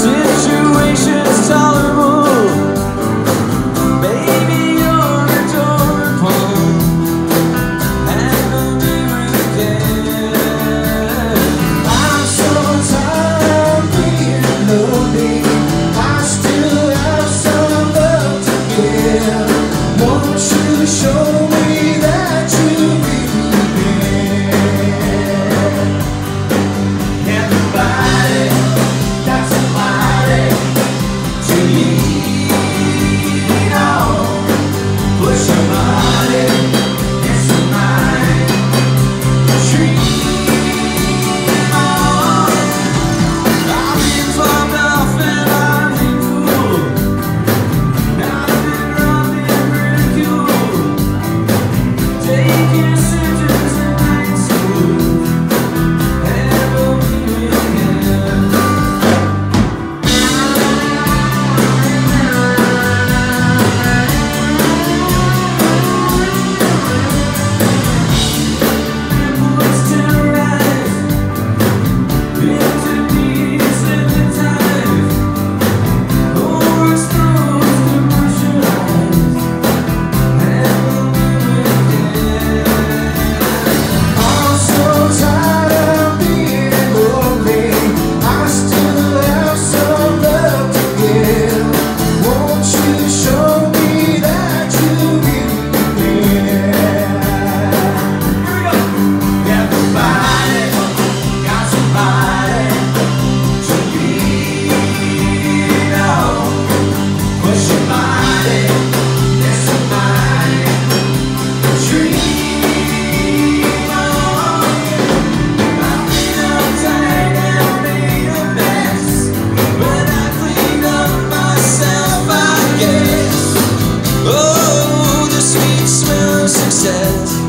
Situation's tolerable. Baby, you're And I'll I'm so tired of being lonely. I still have some love to give. Won't you show me success.